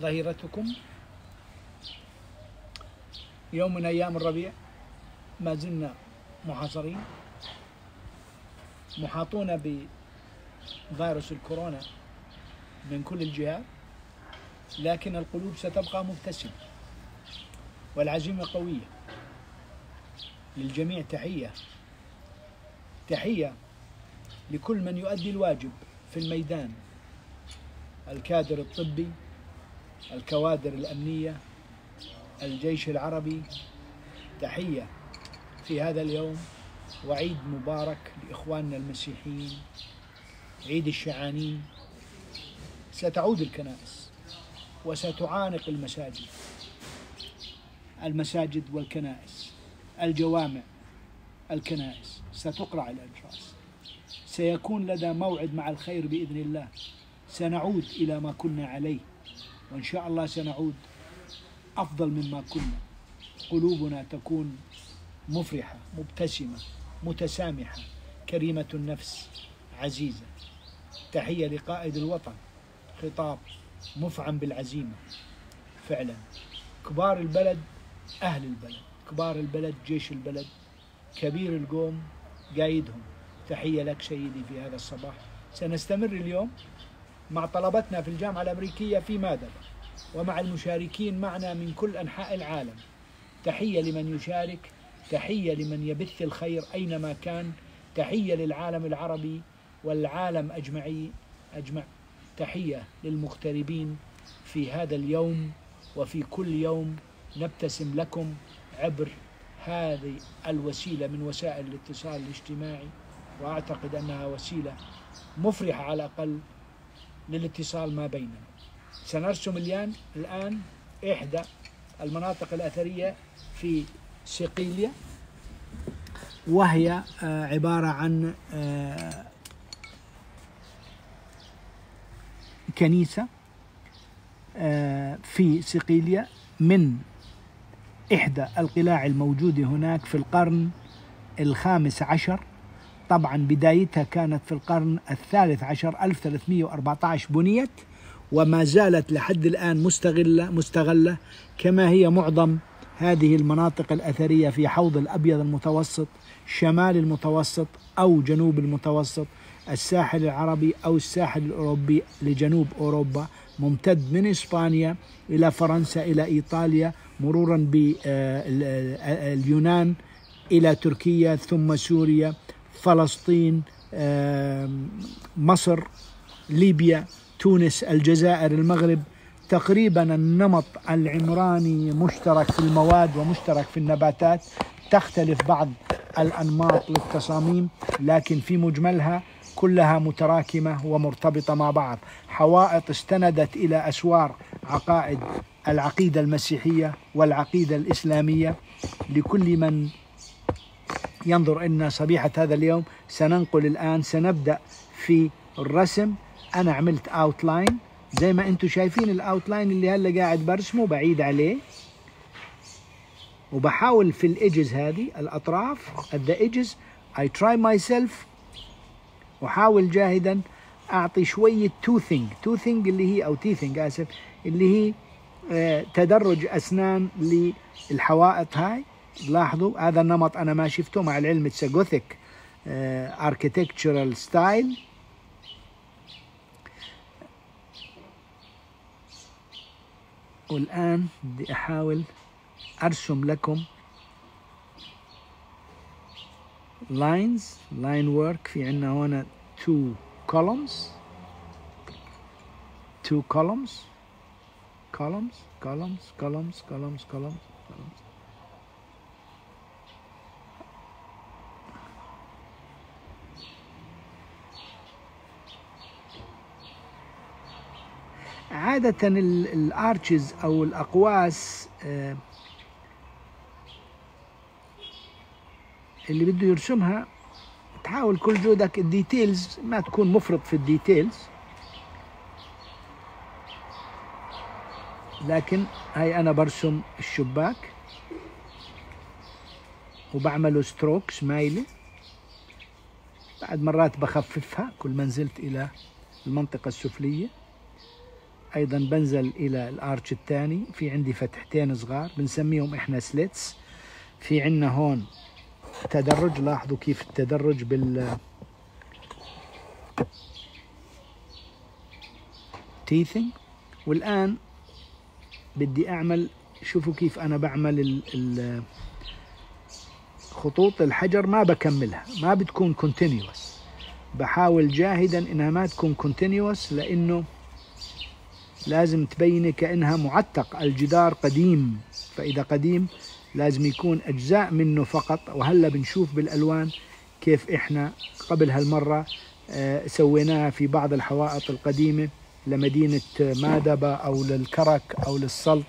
ظهيرتكم. يوم من أيام الربيع ما زلنا محاصرين. محاطون بفيروس الكورونا من كل الجهات لكن القلوب ستبقى مبتسمة والعزيمة قوية. للجميع تحية. تحية لكل من يؤدي الواجب في الميدان. الكادر الطبي الكوادر الأمنية الجيش العربي تحية في هذا اليوم وعيد مبارك لإخواننا المسيحيين عيد الشعانين. ستعود الكنائس وستعانق المساجد المساجد والكنائس الجوامع الكنائس. ستقرع الأجراس سيكون لدى موعد مع الخير بإذن الله. سنعود إلى ما كنا عليه. وإن شاء الله سنعود أفضل مما كنا. قلوبنا تكون مفرحة مبتسمة متسامحة كريمة النفس عزيزة. تحية لقائد الوطن خطاب مفعم بالعزيمة. فعلا. كبار البلد أهل البلد. كبار البلد جيش البلد. كبير القوم قايدهم. تحية لك سيدي في هذا الصباح. سنستمر اليوم مع طلبتنا في الجامعة الأمريكية في مادة ومع المشاركين معنا من كل أنحاء العالم. تحية لمن يشارك تحية لمن يبث الخير أينما كان تحية للعالم العربي والعالم أجمعي أجمع. تحية للمغتربين في هذا اليوم وفي كل يوم نبتسم لكم عبر هذه الوسيلة من وسائل الاتصال الاجتماعي وأعتقد أنها وسيلة مفرحة على الأقل للاتصال ما بيننا. سنرسم الآن الآن إحدى المناطق الأثرية في صقيلية وهي آه، عبارة عن آه، كنيسة آه، في صقيلية من إحدى القلاع الموجودة هناك في القرن الخامس عشر. طبعا بدايتها كانت في القرن الثالث عشر 1314 بنيت وما زالت لحد الآن مستغلة مستغلة كما هي معظم هذه المناطق الأثرية في حوض الأبيض المتوسط شمال المتوسط أو جنوب المتوسط الساحل العربي أو الساحل الأوروبي لجنوب أوروبا ممتد من إسبانيا إلى فرنسا إلى إيطاليا مرورا باليونان إلى تركيا ثم سوريا فلسطين مصر ليبيا تونس الجزائر المغرب تقريبا النمط العمراني مشترك في المواد ومشترك في النباتات تختلف بعض الأنماط للتصاميم لكن في مجملها كلها متراكمة ومرتبطة مع بعض. حوائط استندت إلى أسوار عقائد العقيدة المسيحية والعقيدة الإسلامية لكل من ينظر إن صبيحة هذا اليوم سننقل الآن سنبدأ في الرسم. أنا عملت outline زي ما أنتم شايفين ال outline اللي هلا قاعد برسمه بعيد عليه. وبحاول في ال edges هذه الأطراف at the edges I try myself. وحاول جاهدا أعطي شوية toothing toothing اللي هي أو teething آسف اللي هي آه، تدرج أسنان للحوائط هاي. لاحظوا هذا النمط أنا ما شفته مع العلم it's Gothic architectural style والآن بدي أحاول أرسم لكم lines line work. في هنا two columns. two columns. columns columns columns columns columns columns. عادة ال arches أو الأقواس آه، اللي بده يرسمها تحاول كل جهدك ال details ما تكون مفرط في ال details. لكن هاي أنا برسم الشباك وبعمله strokes مايلة. بعد مرات بخففها كل ما نزلت إلى المنطقة السفلية. أيضا بنزل إلى ال arch الثاني. في عندي فتحتين صغار بنسميهم إحنا slits. في عندنا هون تدرج لاحظوا كيف التدرج بال teething والآن بدي أعمل شوفوا كيف أنا بعمل ال ال خطوط الحجر ما بكملها ما بتكون continuous بحاول جاهدا إنها ما تكون كونتينيوس لأنه لازم تبيني كأنها معتق. الجدار قديم فإذا قديم لازم يكون أجزاء منه فقط. وهلأ بنشوف بالألوان كيف إحنا قبل هالمرة آه، سويناها في بعض الحوائط القديمة لمدينة مادبة أو للكرك أو للسلط.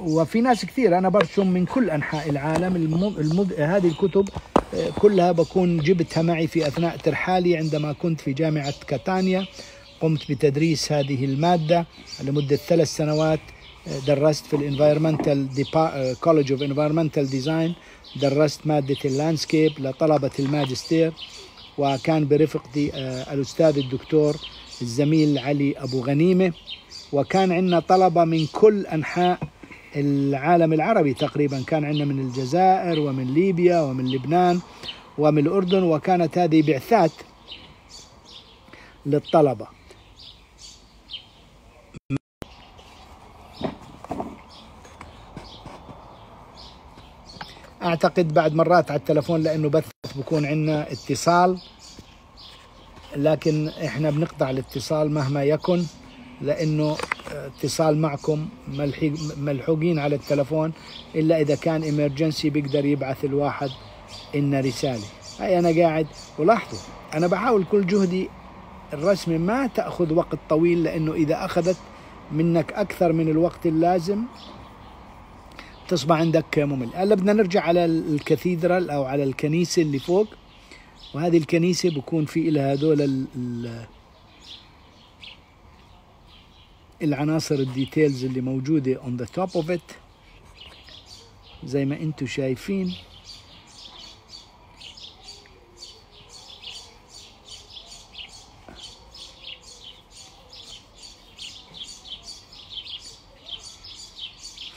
وفي ناس كثير أنا برسم من كل أنحاء العالم. المد... هذه الكتب آه، كلها بكون جبتها معي في أثناء ترحالي عندما كنت في جامعة كاتانيا. قمت بتدريس هذه المادة لمدة ثلاث سنوات آه، درست في ال environmental college of environmental design درست مادة ال landscape لطلبة الماجستير وكان برفقتي آه، الأستاذ الدكتور الزميل علي أبو غنيمة. وكان عندنا طلبة من كل أنحاء العالم العربي تقريبا. كان عندنا من الجزائر ومن ليبيا ومن لبنان ومن الأردن وكانت هذه بعثات للطلبة. أعتقد بعد مرات على التلفون لأنه بث بكون عندنا اتصال. لكن إحنا بنقطع الاتصال مهما يكن لأنه اتصال معكم ملحوقين على التلفون إلا إذا كان امرجنسي بيقدر يبعث الواحد إن رسالة. هاي أنا قاعد ولاحظوا أنا بحاول كل جهدي الرسمه ما تأخذ وقت طويل لأنه إذا أخذت منك أكثر من الوقت اللازم تصبح عندك ممل. هلا بدنا نرجع على الكاثيدرال أو على الكنيسة اللي فوق. وهذه الكنيسة بكون في لها هذول العناصر الديتيلز اللي موجودة on the top of it. زي ما أنتم شايفين.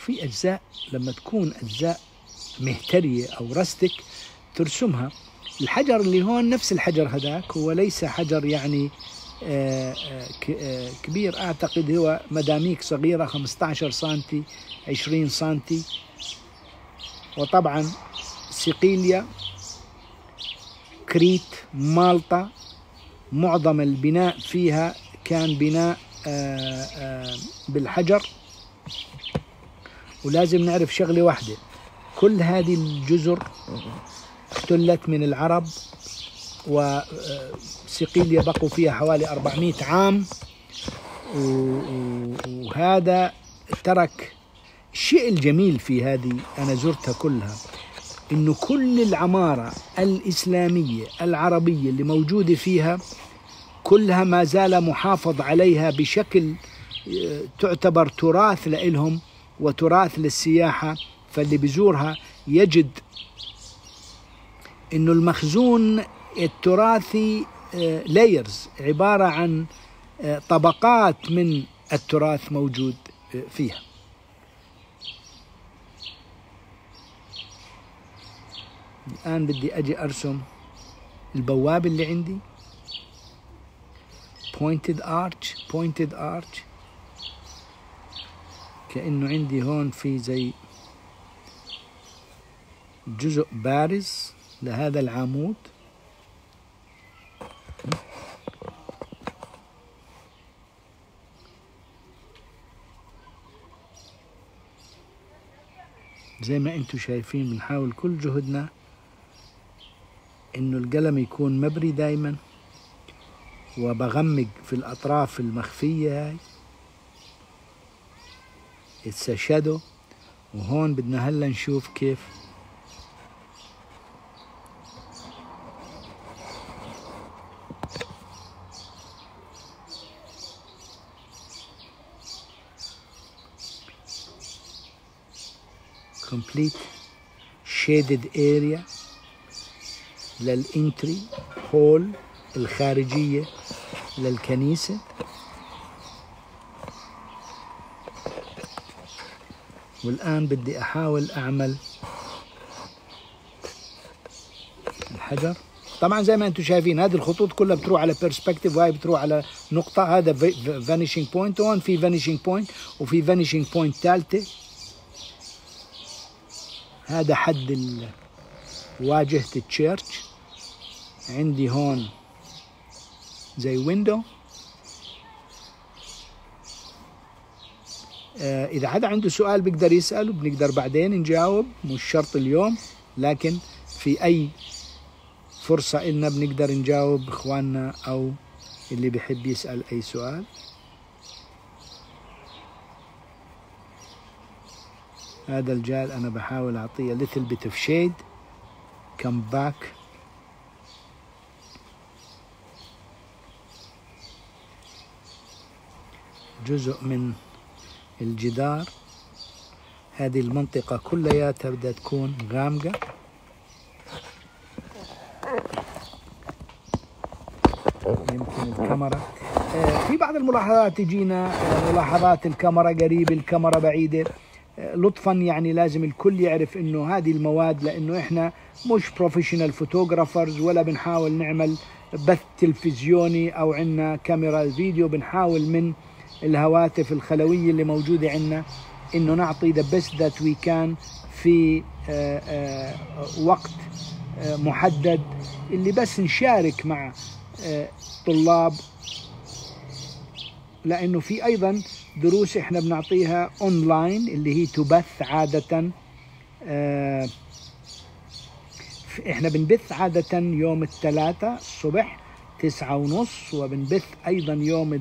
في أجزاء لما تكون أجزاء مهترية أو رستك ترسمها. الحجر اللي هون نفس الحجر هذاك هو ليس حجر يعني آه، آه، آه، كبير. أعتقد هو مداميك صغيرة 15 سنتي 20 سنتي. وطبعا سيقيليا كريت مالطا معظم البناء فيها كان بناء بالحجر. ولازم نعرف شغلة واحدة. كل هذه الجزر احتلت من العرب وسقيليا بقوا فيها حوالي 400 عام. وهذا ترك الشيء الجميل في هذه أنا زرتها كلها إنه كل العمارة الإسلامية العربية اللي موجودة فيها كلها ما زال محافظ عليها بشكل آه، تعتبر تراث لإلهم. وتراث للسياحة فاللي بزورها يجد إنه المخزون التراثي لايرز آه، عبارة عن آه، طبقات من التراث موجود آه، فيها. الآن بدي أجي أرسم البوابة اللي عندي. Pointed arch pointed arch. كأنه عندي هون في زي جزء بارز لهذا العمود. زي ما أنتم شايفين بنحاول كل جهدنا انه القلم يكون مبري دايما وبغمق في الأطراف المخفية هاي. its shadow وهون بدنا هلا نشوف كيف complete shaded area لل entry hall الخارجية للكنيسة. والآن بدي أحاول أعمل الحجر. طبعا زي ما أنتم شايفين هذه الخطوط كلها بتروح على perspective وهي بتروح على نقطة. هذا vanishing point هون في vanishing point وفي vanishing point ثالثة. هذا حد واجهة ال church عندي هون زي ويندو آه، إذا حدا عنده سؤال بيقدر يسأل وبنقدر بعدين نجاوب مش شرط اليوم لكن في أي فرصة إلنا بنقدر نجاوب إخواننا أو اللي بيحب يسأل أي سؤال. هذا الجال أنا بحاول أعطيه little bit of shade. Come back. جزء من الجدار. هذه المنطقة كلياتها بدها تكون غامقة. يمكن الكاميرا. آه، في بعض الملاحظات تجينا آه، ملاحظات الكاميرا قريب الكاميرا بعيدة. آه، لطفا يعني لازم الكل يعرف إنه هذه المواد لأنه إحنا مش professional photographers ولا بنحاول نعمل بث تلفزيوني أو عندنا كاميرا فيديو بنحاول من الهواتف الخلوية اللي موجودة عندنا إنه نعطي the best that we can في آه، آه، وقت آه، محدد اللي بس نشارك مع طلاب. لأنه في أيضا دروس إحنا بنعطيها اونلاين اللي هي تبث عادة. إحنا بنبث عادة يوم الثلاثاء الصبح تسعة ونص وبنبث أيضا يوم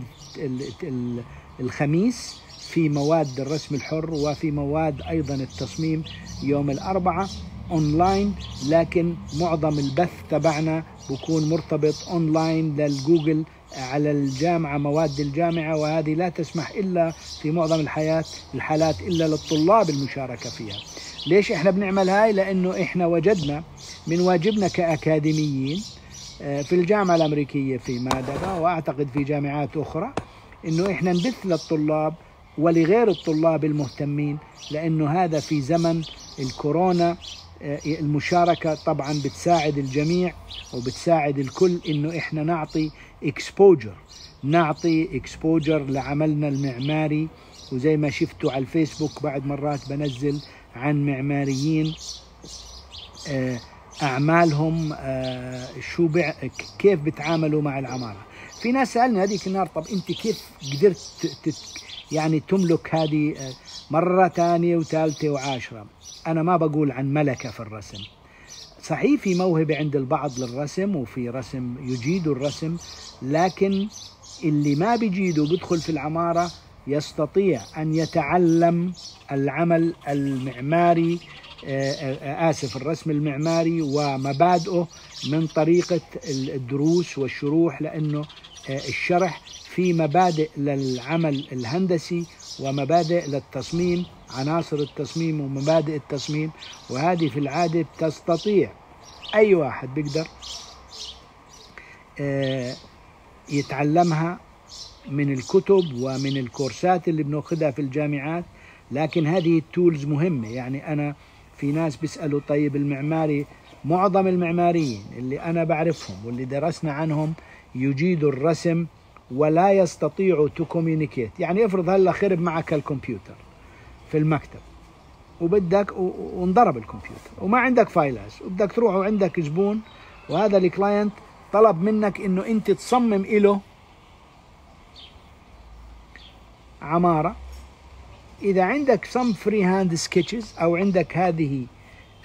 الخميس في مواد الرسم الحر وفي مواد أيضا التصميم يوم الأربعاء اونلاين لكن معظم البث تبعنا بكون مرتبط اونلاين للجوجل على الجامعة مواد الجامعة وهذه لا تسمح إلا في معظم الحياة الحالات إلا للطلاب المشاركة فيها. ليش إحنا بنعمل هاي؟ لأنه إحنا وجدنا من واجبنا كأكاديميين آه، في الجامعة الأمريكية في مادبا وأعتقد في جامعات أخرى إنه إحنا نبث للطلاب ولغير الطلاب المهتمين لأنه هذا في زمن الكورونا آه، المشاركة طبعا بتساعد الجميع وبتساعد الكل إنه إحنا نعطي exposure نعطي exposure لعملنا المعماري. وزي ما شفتوا على الفيسبوك بعد مرات بنزل عن معماريين آه، أعمالهم آه، شو بع... كيف بتعاملوا مع العماره في ناس سألني هذيك النهار طب أنت كيف قدرت. يعني تملك هذه آه، مرة ثانية وثالثة وعاشرة أنا ما بقول عن ملكة في الرسم صحيح في موهبة عند البعض للرسم وفي رسم يجيد الرسم لكن اللي ما بيجيد وبيدخل في العمارة يستطيع أن يتعلم العمل المعماري آسف الرسم المعماري ومبادئه من طريقة الدروس والشروح لأنه آه، الشرح في مبادئ للعمل الهندسي ومبادئ للتصميم عناصر التصميم ومبادئ التصميم وهذه في العادة تستطيع أي واحد بيقدر آه، يتعلمها من الكتب ومن الكورسات اللي بناخذها في الجامعات لكن هذه التولز مهمة. يعني أنا في ناس بيسألوا طيب المعماري معظم المعماريين اللي أنا بعرفهم واللي درسنا عنهم يجيدوا الرسم ولا يستطيعوا to يعني افرض هلا خرب معك الكمبيوتر في المكتب وبدك وانضرب الكمبيوتر وما عندك فايلات وبدك تروح وعندك زبون وهذا ال client طلب منك إنه أنت تصمم له عمارة إذا عندك some free hand sketches أو عندك هذه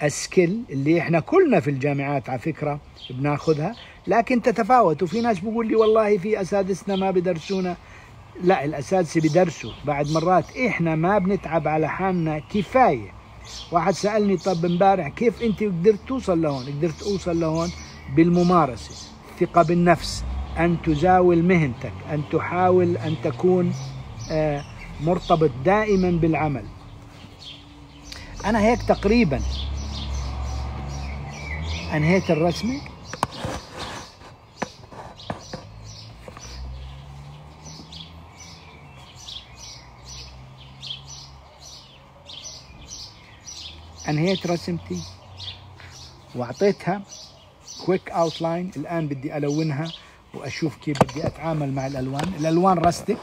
السكيل اللي إحنا كلنا في الجامعات على فكرة بناخذها لكن تتفاوت. وفي ناس بيقول لي والله في أساتذتنا ما بدرسونا لا الأساتذة بدرسوا بعد مرات إحنا ما بنتعب على حالنا كفاية. واحد سألني طب امبارح كيف أنت قدرت توصل لهون؟ قدرت أوصل لهون بالممارسة. الثقة بالنفس أن تزاول مهنتك أن تحاول أن تكون آه، مرتبط دائما بالعمل. أنا هيك تقريبا. أنهيت الرسمة أنهيت رسمتي. وأعطيتها quick outline الآن بدي ألونها وأشوف كيف بدي أتعامل مع الألوان. الألوان رستك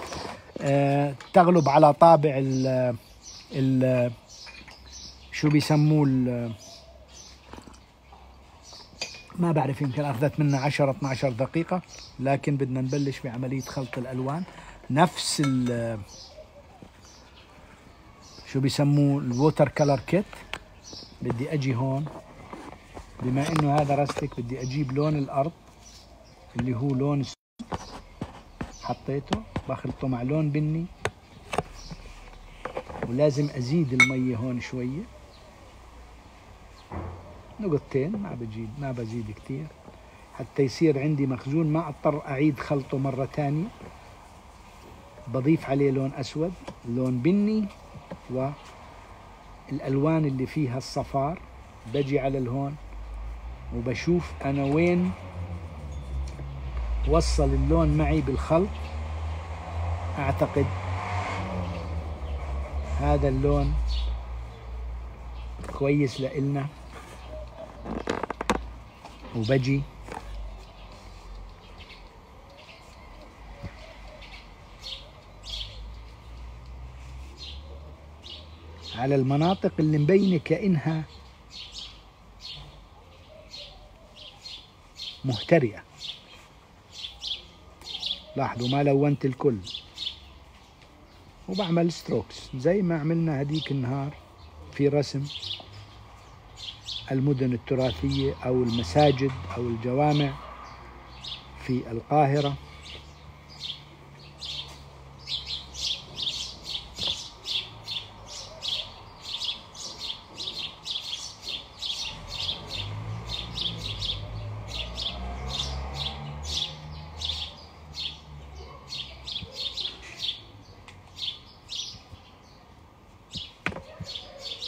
تغلب على طابع ال ال شو بيسموه ما بعرف يمكن أخذت منا 10 12 دقيقة لكن بدنا نبلش بعملية خلط الألوان. نفس ال شو بيسموه ال watercolor kit بدي أجي هون. بما إنه هذا rustic بدي أجيب لون الأرض اللي هو لون حطيته بخلطه مع لون بني. ولازم أزيد المية هون شوية. نقطتين ما بجيد ما بزيد كتير. حتى يصير عندي مخزون ما أضطر أعيد خلطه مرة تانية. بضيف عليه لون أسود لون بني والألوان اللي فيها الصفار. بجي على الهون وبشوف أنا وين وصل اللون معي بالخلط أعتقد هذا اللون كويس لإلنا. وبجي. على المناطق اللي مبينة كأنها مهترئة. لاحظوا ما لونت الكل. وبعمل strokes زي ما عملنا هديك النهار في رسم المدن التراثية أو المساجد أو الجوامع في القاهرة.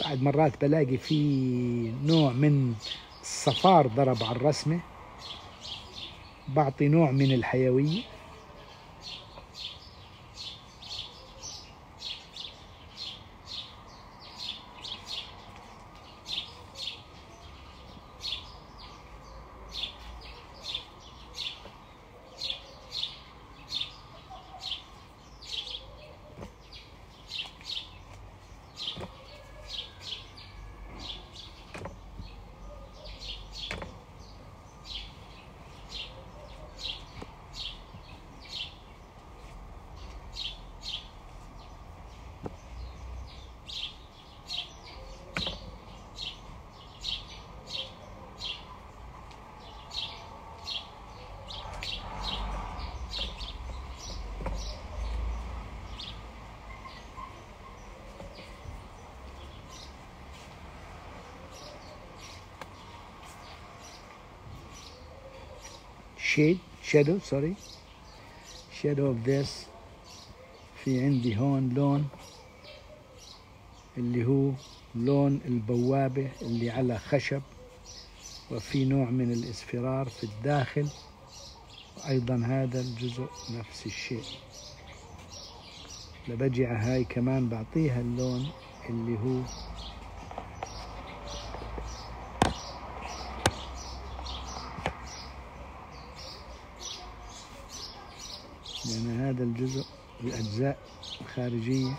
بعد مرات بلاقي في نوع من الصفار ضرب على الرسمة بعطي نوع من الحيوية. Shade shadow sorry. Shadow of this. في عندي هون لون اللي هو لون البوابة اللي على خشب وفي نوع من الإصفرار في الداخل وأيضا هذا الجزء نفس الشيء. لبجي على هاي كمان بعطيها اللون اللي هو هذا الجزء الأجزاء الخارجية.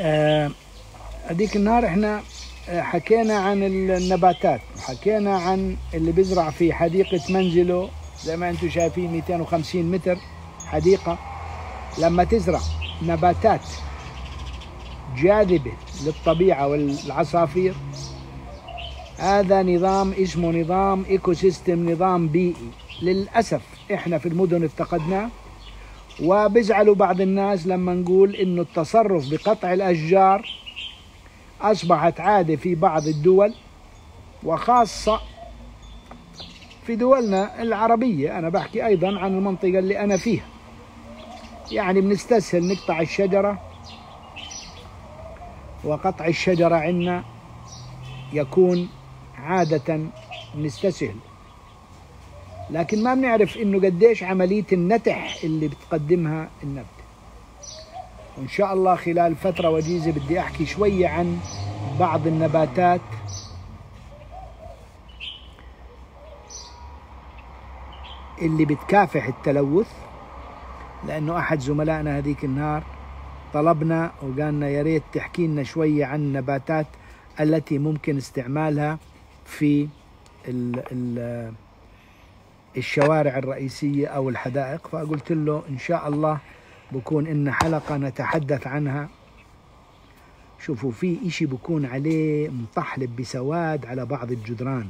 هذيك النهار إحنا آه، حكينا عن النباتات حكينا عن اللي بيزرع في حديقة منزله زي ما أنتم شايفين 250 متر حديقة. لما تزرع نباتات جاذبة للطبيعة والعصافير هذا نظام اسمه نظام ecosystem نظام بيئي. للأسف إحنا في المدن افتقدناه. وبيزعلوا بعض الناس لما نقول إنه التصرف بقطع الأشجار أصبحت عادة في بعض الدول وخاصة في دولنا العربية. أنا بحكي أيضا عن المنطقة اللي أنا فيها. يعني بنستسهل نقطع الشجرة وقطع الشجرة عندنا يكون عادة نستسهل. لكن ما بنعرف إنه قديش عملية النتح اللي بتقدمها النبته وإن شاء الله خلال فترة وجيزة بدي أحكي شوية عن بعض النباتات. اللي بتكافح التلوث لأنه أحد زملائنا هذيك النهار طلبنا وقالنا يا ريت تحكي لنا شوية عن النباتات التي ممكن استعمالها في ال ال الشوارع الرئيسية أو الحدائق فقلت له إن شاء الله بكون إن حلقة نتحدث عنها. شوفوا في إشي بكون عليه مطحلب بسواد على بعض الجدران.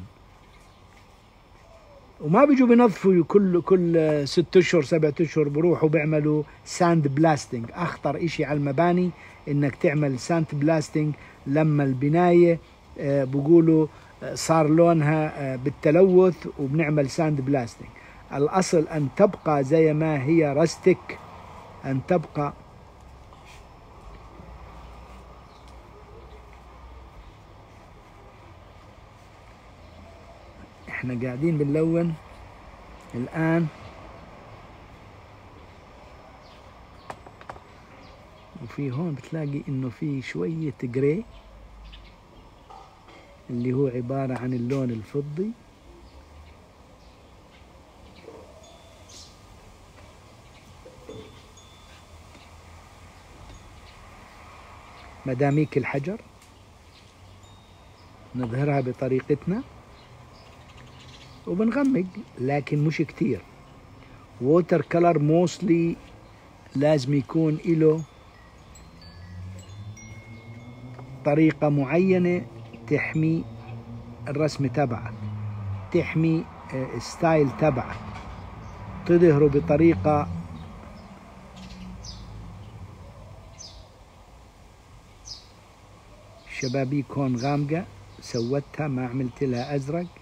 وما بيجوا بينظفوا كل كل ست أشهر سبعة أشهر بروحوا بيعملوا sandblasting أخطر إشي على المباني إنك تعمل sandblasting لما البناية آه، بقولوا صار لونها بالتلوث وبنعمل ساند بلاستيك الأصل أن تبقى زي ما هي رستك أن تبقى إحنا قاعدين بنلون الآن. وفي هون بتلاقي إنه في شوية جري اللي هو عبارة عن اللون الفضي. مداميك الحجر. نظهرها بطريقتنا. وبنغمق لكن مش كتير. watercolor mostly لازم يكون له طريقة معينة. تحمي الرسم تبعك تحمي ال style تبعك. تظهره بطريقة شبابيك هون غامقة سوتها ما عملت لها أزرق.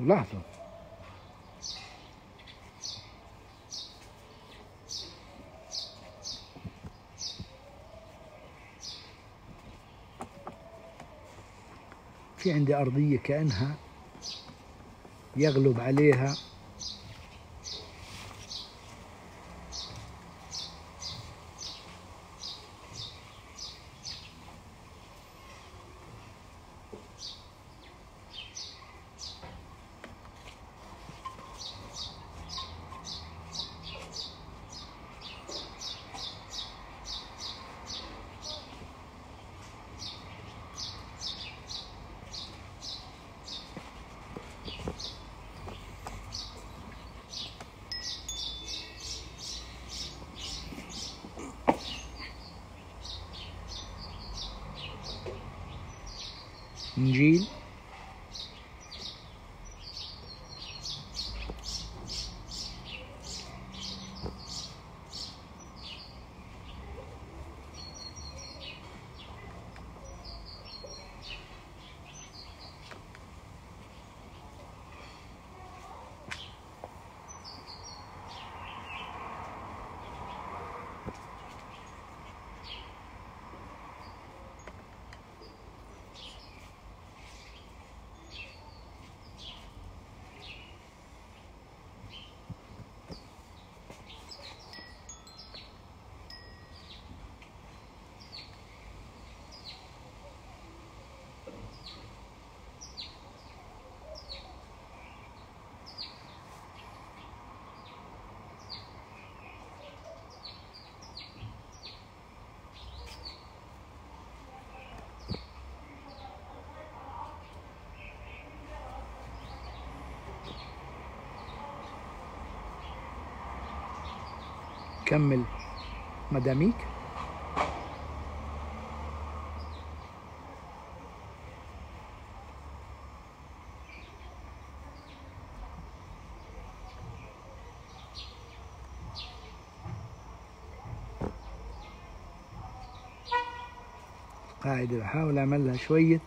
لحظة. في عندي أرضية كأنها يغلب عليها Injil نكمل مداميك. قاعدة بحاول أعملها شوية.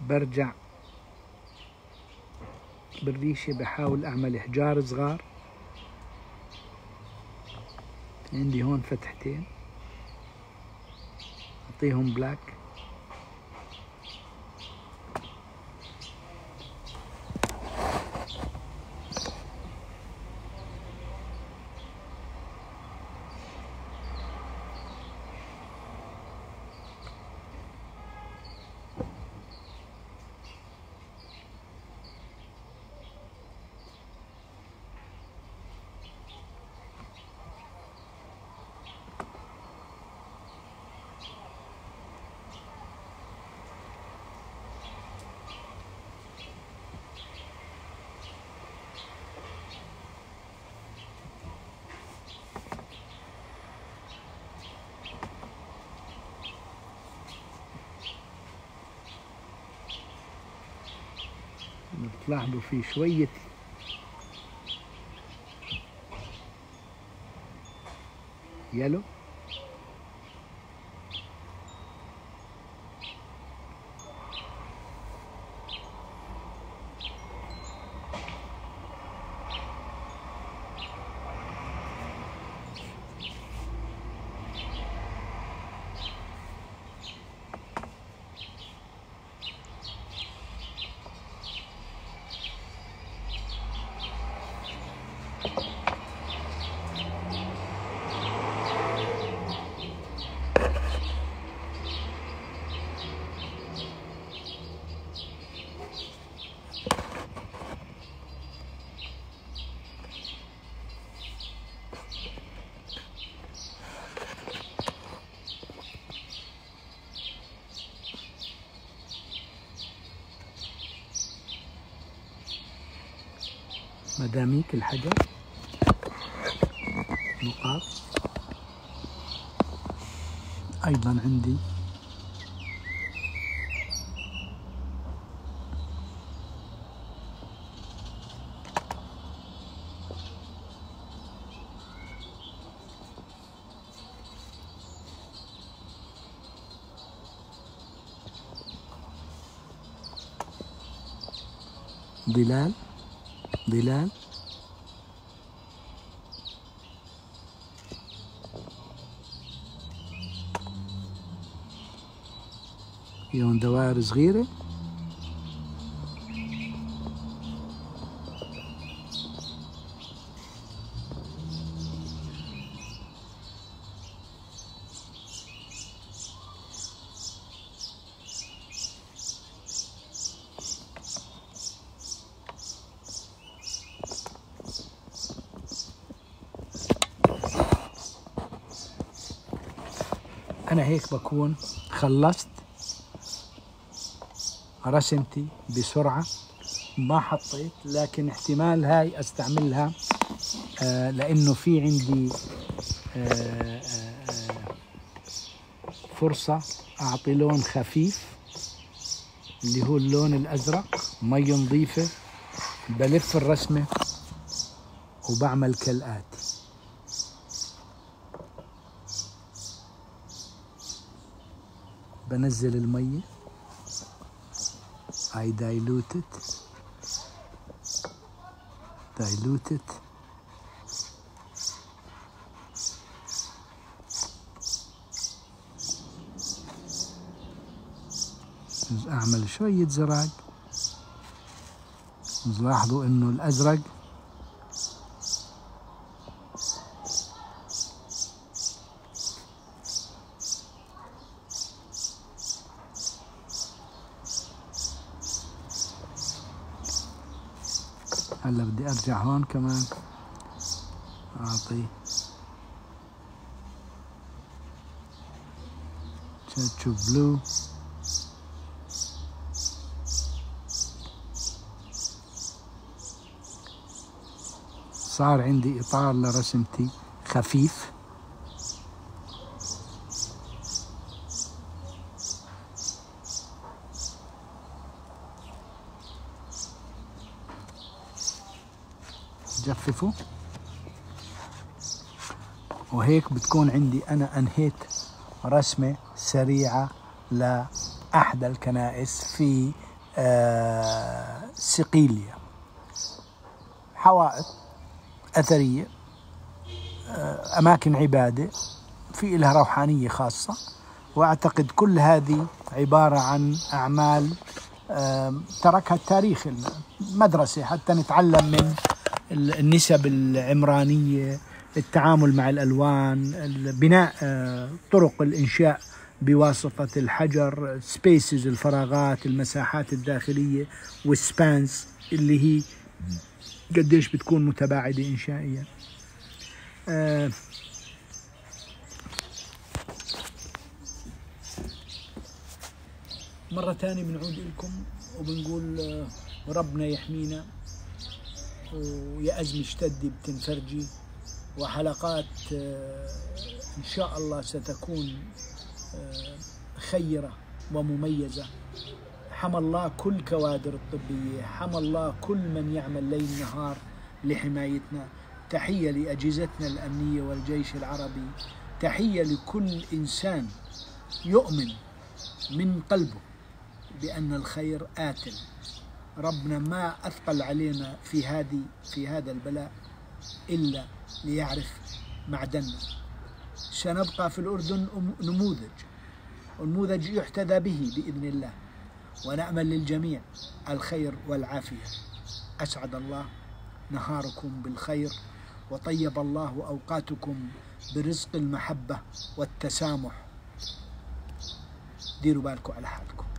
برجع بالريشة بحاول أعمل إحجار صغار. عندي هون فتحتين أعطيهم بلاك بتلاحظوا في شوية يلو مداميك الحجر. نقاط. أيضا عندي. ظلال ظلال فيهم دوائر صغيرة. بكون خلصت. رسمتي بسرعة. ما حطيت لكن احتمال هاي أستعملها آه لأنه في عندي آه آه فرصة أعطي لون خفيف اللي هو اللون الأزرق. مية نظيفة بلف الرسمة وبعمل كالآتي. بنزل المية I dilute it. Diluted أعمل شوية زرق لاحظوا إنه الأزرق هلا بدي أرجع هون كمان. أعطي. تشوف بلو صار عندي إطار لرسمتي خفيف. جففه وهيك بتكون عندي أنا أنهيت رسمة سريعة لأحد الكنائس في آه، سقيليا. حوائط أثرية آه، أماكن عبادة في لها روحانية خاصة. وأعتقد كل هذه عبارة عن أعمال تركها التاريخ المدرسة حتى نتعلم من النسب العمرانية التعامل مع الألوان بناء آه، طرق الإنشاء بواسطة الحجر spaces الفراغات المساحات الداخلية وال spans اللي هي قديش بتكون متباعدة إنشائيا. آه، مرة ثانية بنعود لكم وبنقول آه، ربنا يحمينا. ويا أزمة اشتدي بتنفرجي. وحلقات آه، إن شاء الله ستكون آه، خيرة ومميزة. حمى الله كل كوادر الطبية حمى الله كل من يعمل ليل نهار لحمايتنا. تحية لأجهزتنا الأمنية والجيش العربي. تحية لكل إنسان يؤمن من قلبه بأن الخير آتٍ ربنا ما أثقل علينا في هذه في هذا البلاء إلا ليعرف معدننا. سنبقى في الأردن نموذج. ونموذج يحتذى به بإذن الله. ونأمل للجميع الخير والعافية. أسعد الله نهاركم بالخير وطيب الله أوقاتكم برزق المحبة والتسامح. ديروا بالكم على حالكم.